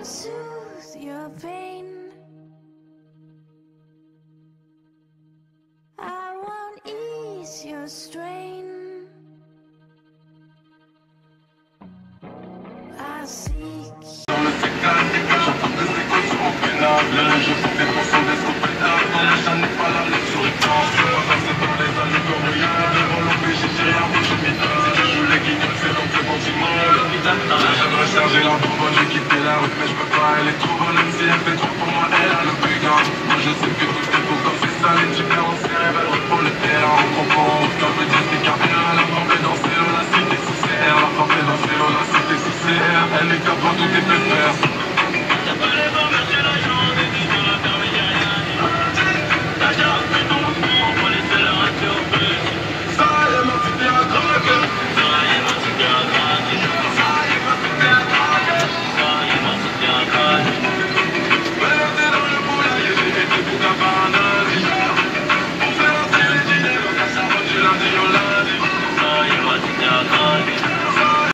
won't soothe your pain. I won't ease your strain. I seek Charger la bonbonne, j'ai quitté la route mais je pas Elle est trop bonne même si elle fait trop pour moi Elle a le plus Moi je sais que tout est beau comme c'est ça Les c'est rêves, elle reprend le terrain En propos, comme le disque des carrières La frappe est dansée, oh la cité sous est dansée, oh la Elle est capable de Ça y est, ma